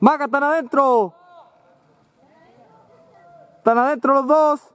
Maca, están adentro. Están adentro los dos.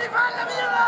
Giovanni, falla, via!